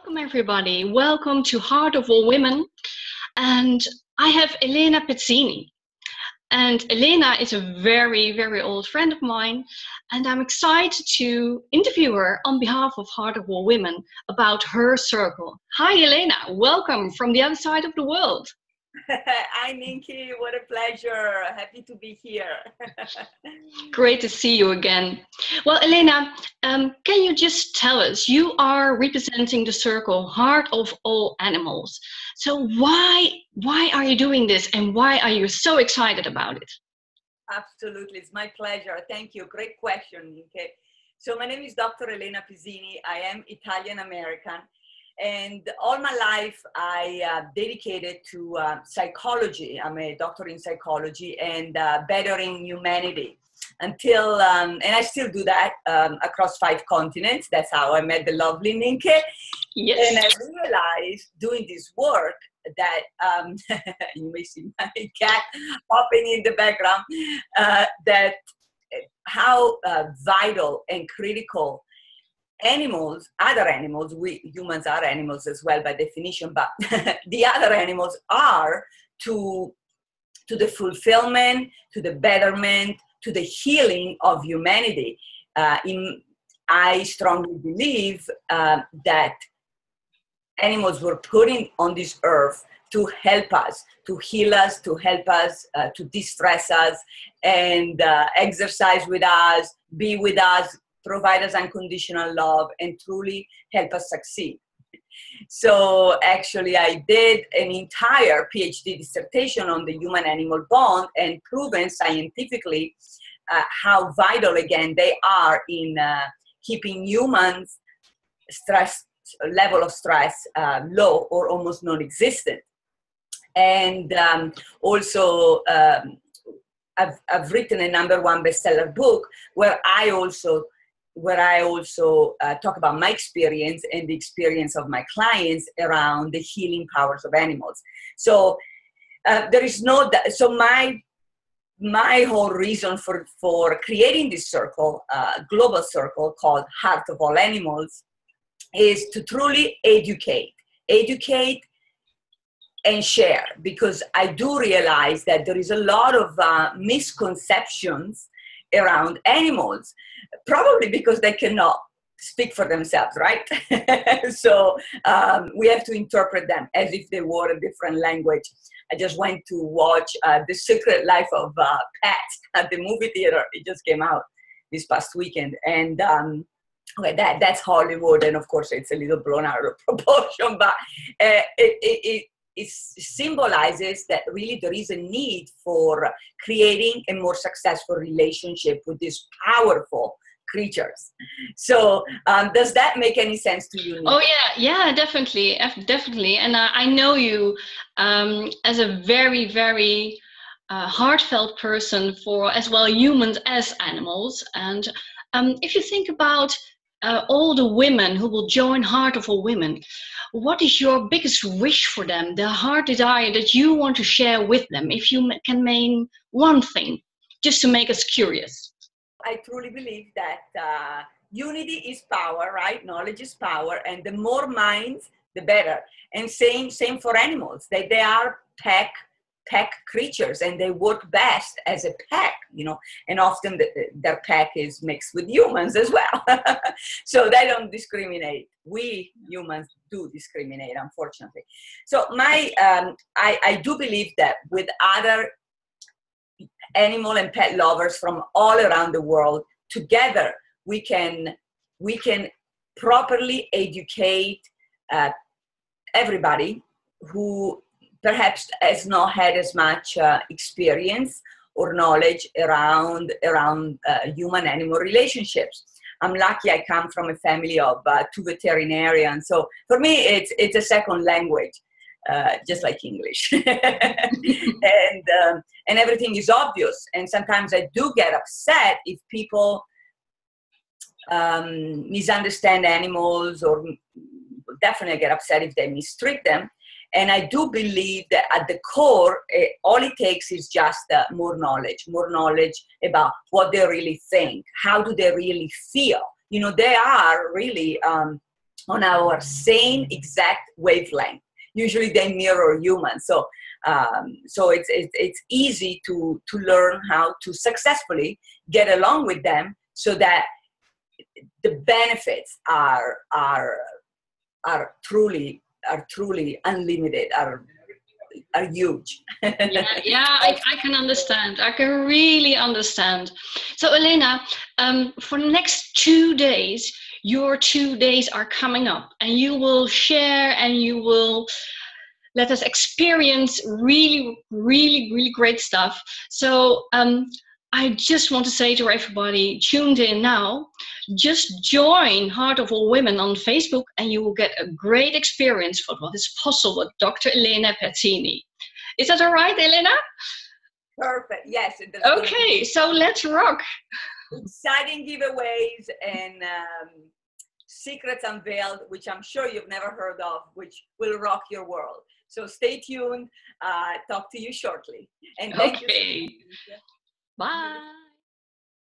Welcome, everybody. Welcome to Heart of All Women. And I have Elena Pezzini. And Elena is a very, very old friend of mine. And I'm excited to interview her on behalf of Heart of All Women about her circle. Hi, Elena. Welcome from the other side of the world. Hi, Ninky. What a pleasure. Happy to be here. Great to see you again. Well, Elena, um, can you just tell us? You are representing the circle Heart of All Animals. So why why are you doing this, and why are you so excited about it? Absolutely, it's my pleasure. Thank you. Great question, Ninky. So my name is Dr. Elena Pezzini. I am Italian American and all my life, I uh, dedicated to uh, psychology. I'm a doctor in psychology and uh, bettering humanity until, um, and I still do that um, across five continents. That's how I met the lovely Ninke. Yes. And I realized doing this work that um, you may see my cat popping in the background, uh, that how uh, vital and critical animals, other animals, we humans are animals as well by definition, but the other animals are to, to the fulfillment, to the betterment, to the healing of humanity. Uh, in, I strongly believe uh, that animals were put in, on this earth to help us, to heal us, to help us, uh, to distress us, and uh, exercise with us, be with us, provide us unconditional love, and truly help us succeed. So actually, I did an entire PhD dissertation on the human animal bond and proven scientifically uh, how vital, again, they are in uh, keeping humans' stress level of stress uh, low or almost non existent. And um, also, um, I've, I've written a number one bestseller book where I also where I also uh, talk about my experience and the experience of my clients around the healing powers of animals. So uh, there is no so my my whole reason for for creating this circle, uh, global circle called Heart of All Animals, is to truly educate, educate and share because I do realize that there is a lot of uh, misconceptions around animals probably because they cannot speak for themselves, right? so um, we have to interpret them as if they were a different language. I just went to watch uh, The Secret Life of uh, Pets at the movie theater. It just came out this past weekend. And um, okay, that, that's Hollywood. And of course, it's a little blown out of proportion, but uh, it, it, it it symbolizes that really there is a need for creating a more successful relationship with these powerful creatures. So, um, does that make any sense to you? Oh yeah, yeah, definitely, definitely. And uh, I know you um, as a very, very uh, heartfelt person for as well humans as animals. And um, if you think about uh, all the women who will join Heart of All Women, what is your biggest wish for them, the heart desire that you want to share with them? If you can name one thing, just to make us curious. I truly believe that uh, unity is power, right? Knowledge is power, and the more minds, the better. And same, same for animals. They, they are pack pack creatures and they work best as a pack you know and often the, their pack is mixed with humans as well. So they don't discriminate. We humans do discriminate unfortunately. So my um, I, I do believe that with other animal and pet lovers from all around the world together we can we can properly educate uh, everybody who perhaps has not had as much uh, experience or knowledge around around uh, human animal relationships. I'm lucky i come from a family of uh, two veterinarians so for me it's it's a second language uh, just like english. And um, and everything is obvious and sometimes i do get upset if people um, misunderstand animals or definitely get upset if they mistreat them and I do believe that at the core, uh, all it takes is just uh, more knowledge, more knowledge about what they really think, how do they really feel. You know, they are really um, on our same exact wavelength. Usually they mirror humans. So um, so it's, it's, it's easy to, to learn how to successfully get along with them so that the benefits are, are, are truly, are truly unlimited, are, are huge. yeah, yeah I, I, can understand. I can really understand. So, Elena, um, for the next two days, your two days are coming up, and you will share and you will let us experience really, really, really great stuff. So um, I just want to say to everybody tuned in now, just join Heart of All Women on Facebook and you will get a great experience for what is possible with Dr. Elena Pezzini. Is that all right, Elena? Perfect. Yes. Okay, so let's rock. Exciting giveaways and um, secrets unveiled, which I'm sure you've never heard of, which will rock your world. So stay tuned. Uh, talk to you shortly. And thank okay. you. Bye.